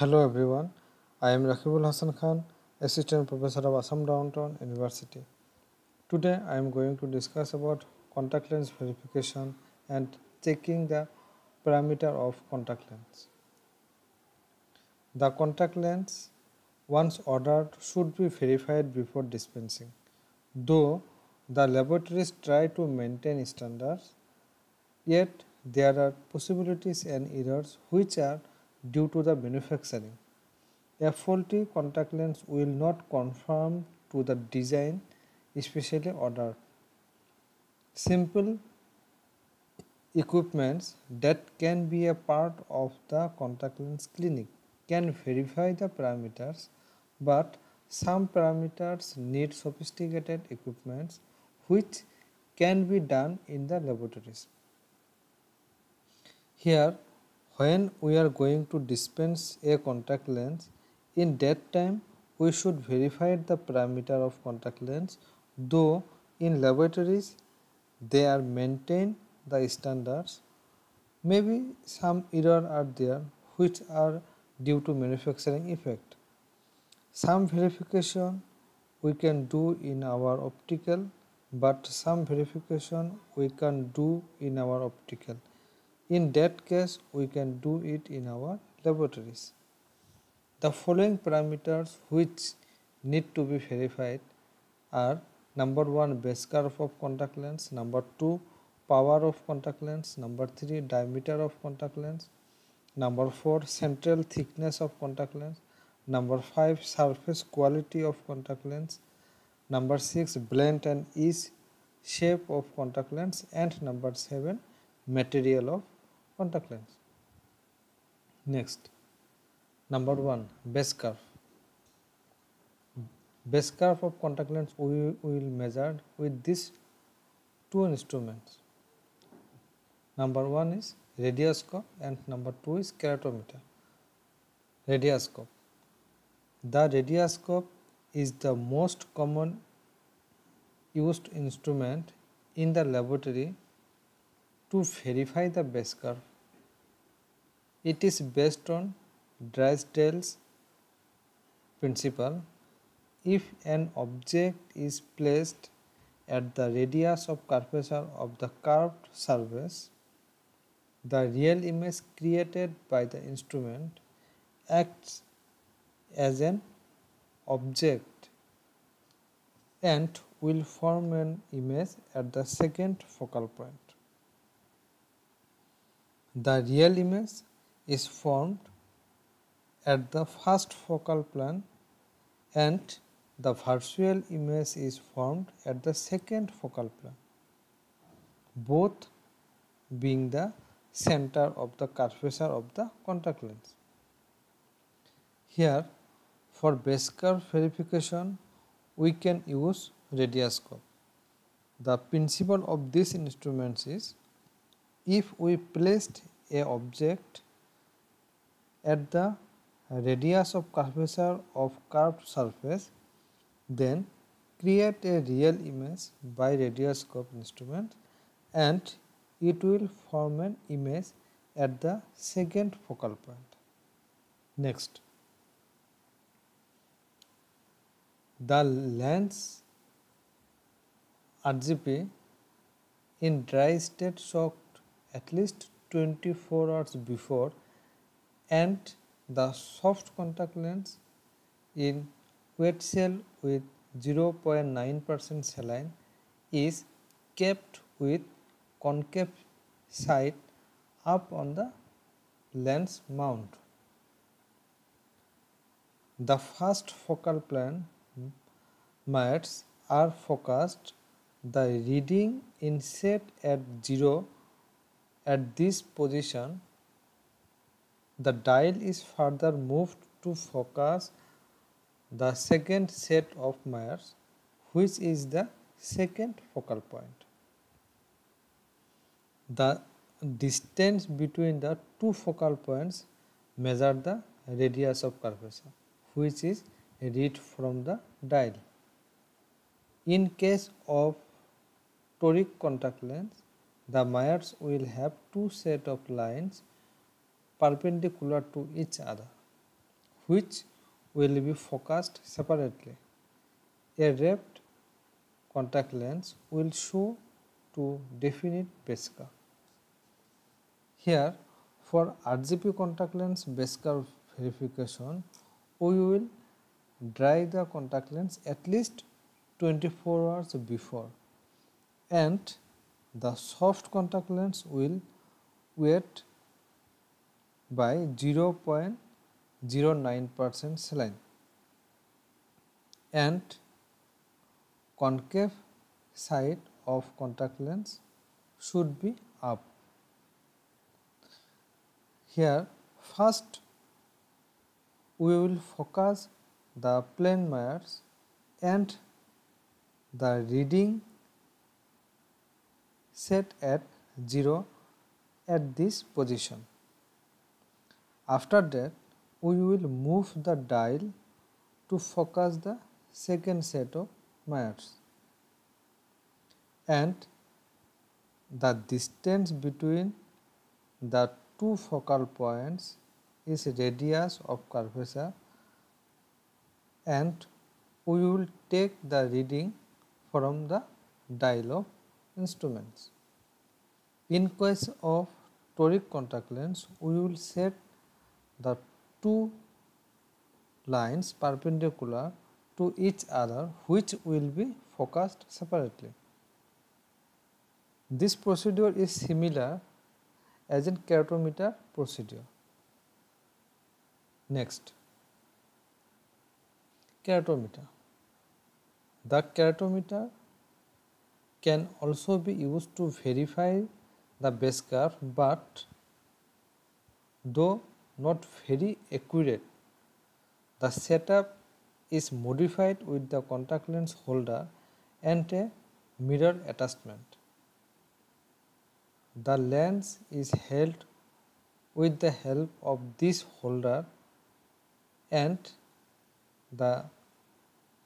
Hello everyone, I am Rakibul Hassan Khan, Assistant Professor of Assam Downtown University. Today I am going to discuss about contact lens verification and checking the parameter of contact lens. The contact lens once ordered should be verified before dispensing. Though the laboratories try to maintain standards, yet there are possibilities and errors which are due to the manufacturing. A faulty contact lens will not conform to the design especially ordered. Simple equipments that can be a part of the contact lens clinic can verify the parameters but some parameters need sophisticated equipments which can be done in the laboratories. Here when we are going to dispense a contact lens, in that time we should verify the parameter of contact lens though in laboratories they are maintain the standards. Maybe some error are there which are due to manufacturing effect. Some verification we can do in our optical but some verification we can do in our optical. In that case, we can do it in our laboratories. The following parameters which need to be verified are number 1 base curve of contact lens, number 2 power of contact lens, number 3 diameter of contact lens, number 4 central thickness of contact lens, number 5 surface quality of contact lens, number 6 blend and ease shape of contact lens and number 7 material of contact lens. Next, number one, base curve. Base curve of contact lens we will measure with these two instruments. Number one is radioscope and number two is keratometer. Radioscope. The radioscope is the most common used instrument in the laboratory to verify the base curve it is based on Drysdale's principle. If an object is placed at the radius of curvature of the curved surface, the real image created by the instrument acts as an object and will form an image at the second focal point. The real image is formed at the first focal plane and the virtual image is formed at the second focal plane, both being the center of the curvature of the contact lens. Here for base curve verification we can use radioscope. The principle of this instrument is if we placed a object at the radius of curvature of curved surface then create a real image by radioscope instrument and it will form an image at the second focal point. Next, the lens RGP in dry state soaked at least 24 hours before and the soft contact lens in wet cell with 0.9 percent saline is kept with concave side up on the lens mount. The first focal plane mires are focused. The reading in set at 0 at this position the dial is further moved to focus the second set of mires which is the second focal point. The distance between the two focal points measure the radius of curvature which is read from the dial. In case of toric contact lens, the mires will have two set of lines perpendicular to each other which will be focused separately. A wrapped contact lens will show to definite base. Here for RGP contact lens base curve verification, we will dry the contact lens at least 24 hours before and the soft contact lens will wet by 0.09 percent saline and concave side of contact lens should be up. Here first we will focus the plane mirrors and the reading set at 0 at this position. After that, we will move the dial to focus the second set of mires and the distance between the two focal points is radius of curvature and we will take the reading from the dial of instruments. In case of toric contact lens, we will set the two lines perpendicular to each other which will be focused separately. This procedure is similar as in keratometer procedure. Next, keratometer. The keratometer can also be used to verify the base curve but though not very accurate. The setup is modified with the contact lens holder and a mirror attachment. The lens is held with the help of this holder and the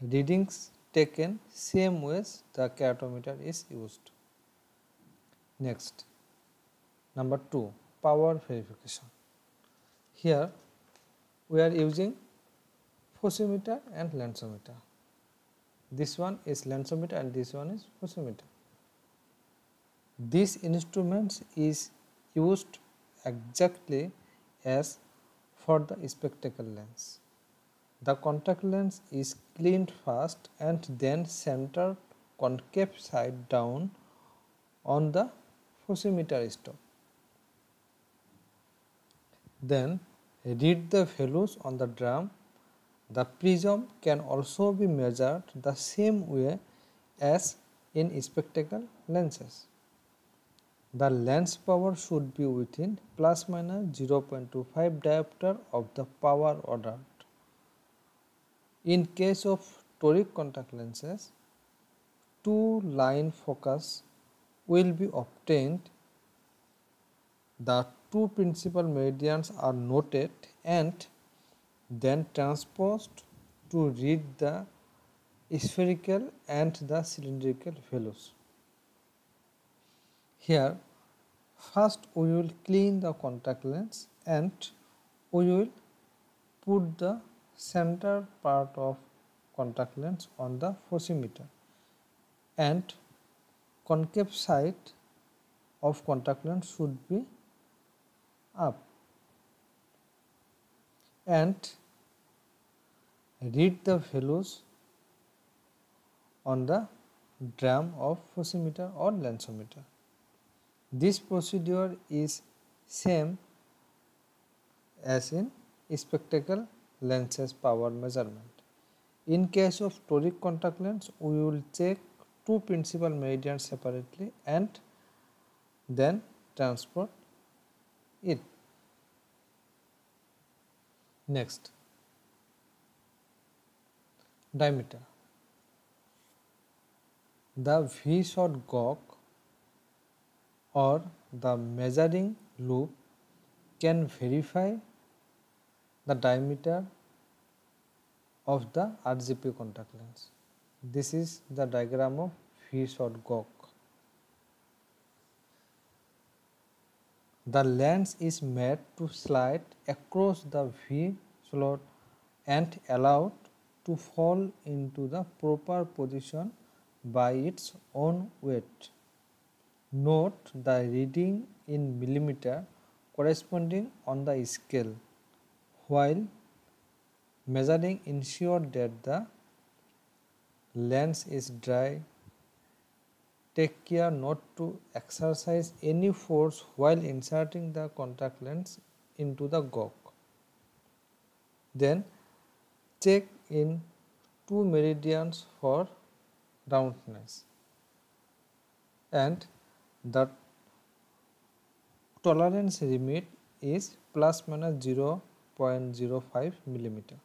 readings taken same ways the keratometer is used. Next, number 2 power verification. Here we are using focimeter and lensometer. This one is lensometer and this one is focimeter. This instruments is used exactly as for the spectacle lens. The contact lens is cleaned first and then centered concave side down on the focimeter stop. Then read the values on the drum. The prism can also be measured the same way as in spectacle lenses. The lens power should be within plus minus 0.25 diopter of the power ordered. In case of toric contact lenses, two line focus will be obtained. The two principal meridians are noted and then transposed to read the spherical and the cylindrical values. Here first we will clean the contact lens and we will put the center part of contact lens on the focimeter and concave side of contact lens should be up and read the values on the drum of focimeter or lensometer. This procedure is same as in spectacle lenses power measurement. In case of toric contact lens, we will check two principal meridians separately and then transport it. Next, diameter. The V-slot gauge or the measuring loop can verify the diameter of the RGP contact lens. This is the diagram of V-slot gauge. The lens is made to slide across the V slot and allowed to fall into the proper position by its own weight. Note the reading in millimeter corresponding on the scale while measuring ensure that the lens is dry take care not to exercise any force while inserting the contact lens into the gauge then check in two meridians for roundness and the tolerance limit is plus minus 0.05 millimeter.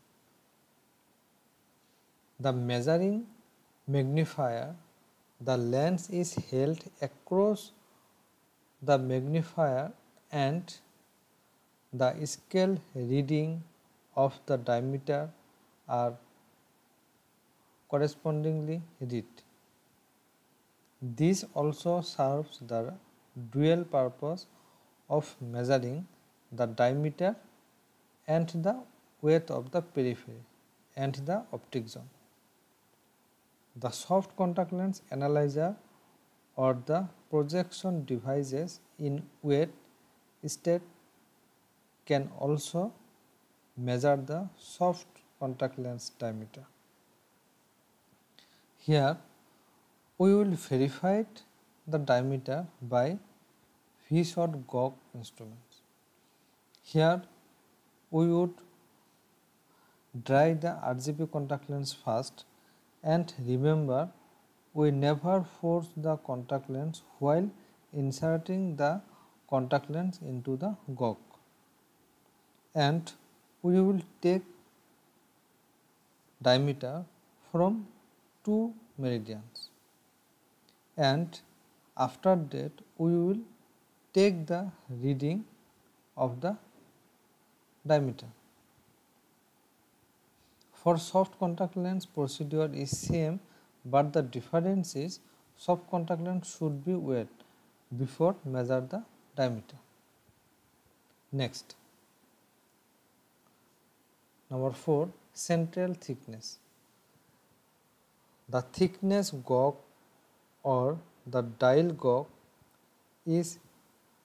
The measuring magnifier, the lens is held across the magnifier and the scale reading of the diameter are correspondingly read. This also serves the dual purpose of measuring the diameter and the width of the periphery and the optic zone. The soft contact lens analyzer or the projection devices in wet state can also measure the soft contact lens diameter. Here we will verify the diameter by V-slot gauge instruments. Here we would dry the RGP contact lens first and remember we never force the contact lens while inserting the contact lens into the gauge and we will take diameter from two meridians and after that we will take the reading of the diameter. For soft contact lens procedure is same but the difference is soft contact lens should be wet before measure the diameter. Next Number 4 central thickness. The thickness gauge or the dial gauge is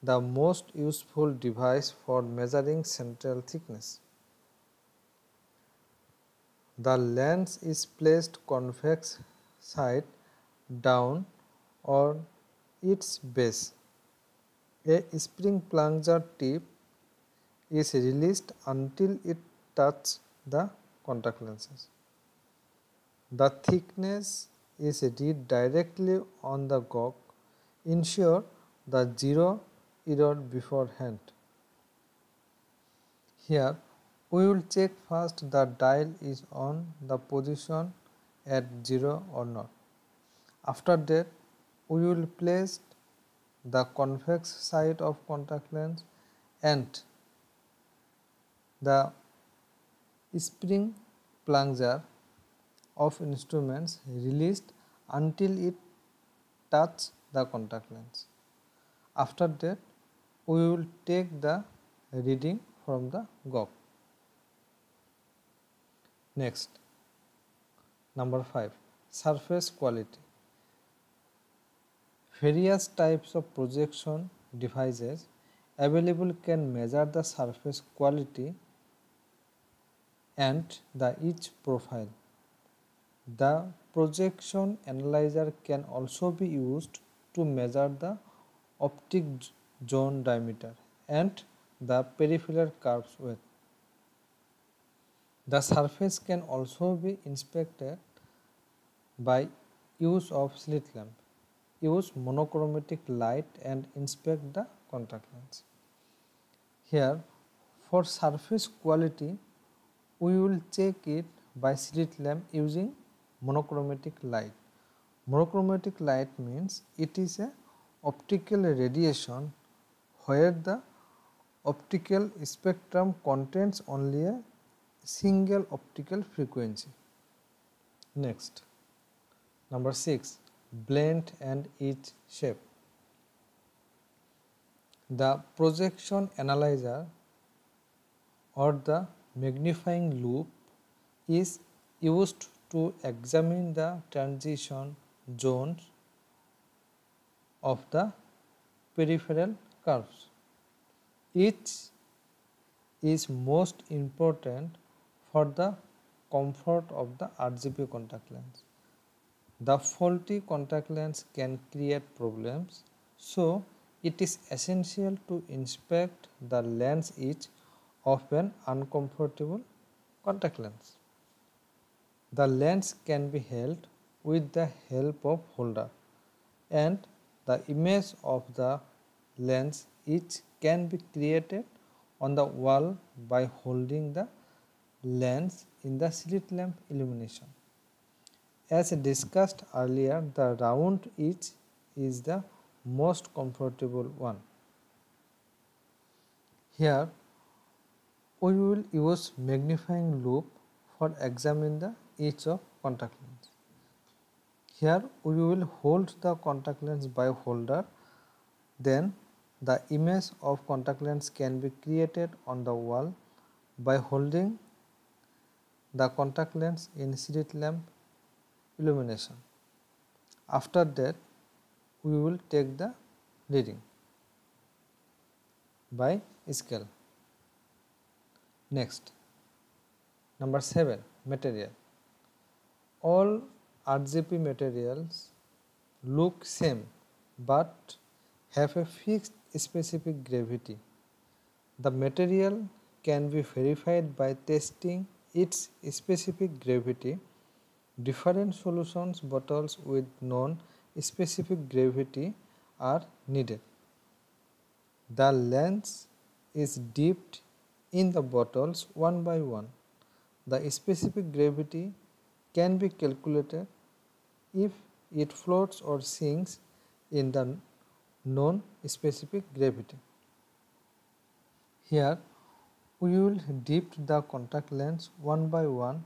the most useful device for measuring central thickness. The lens is placed convex side down on its base. A spring plunger tip is released until it touches the contact lenses. The thickness is read directly on the gauge. Ensure the zero error beforehand. Here we will check first the dial is on the position at 0 or not. After that we will place the convex side of contact lens and the spring plunger of instruments released until it touch the contact lens. After that we will take the reading from the gauge. Next number 5 surface quality. Various types of projection devices available can measure the surface quality and the each profile. The projection analyzer can also be used to measure the optic zone diameter and the peripheral curves width. The surface can also be inspected by use of slit lamp. Use monochromatic light and inspect the contact lens. Here for surface quality we will check it by slit lamp using monochromatic light. Monochromatic light means it is a optical radiation where the optical spectrum contains only a single optical frequency. Next, number 6 blend and edge shape. The projection analyzer or the magnifying loop is used to examine the transition zones of the peripheral curves. Each is most important for the comfort of the RGP contact lens. The faulty contact lens can create problems, so it is essential to inspect the lens edge of an uncomfortable contact lens. The lens can be held with the help of holder and the image of the lens edge can be created on the wall by holding the lens in the slit lamp illumination. As discussed earlier, the round edge is the most comfortable one. Here we will use magnifying loop for examining the edge of contact lens. Here we will hold the contact lens by holder then the image of contact lens can be created on the wall by holding the contact lens in slit lamp illumination. After that we will take the reading by scale. Next number 7 material. All RGP materials look same but have a fixed specific gravity. The material can be verified by testing its specific gravity. Different solutions bottles with known specific gravity are needed. The lens is dipped in the bottles one by one. The specific gravity can be calculated if it floats or sinks in the known specific gravity. Here we will dip the contact lens one by one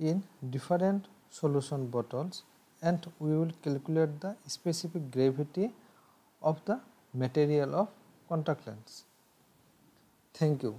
in different solution bottles and we will calculate the specific gravity of the material of contact lens. Thank you.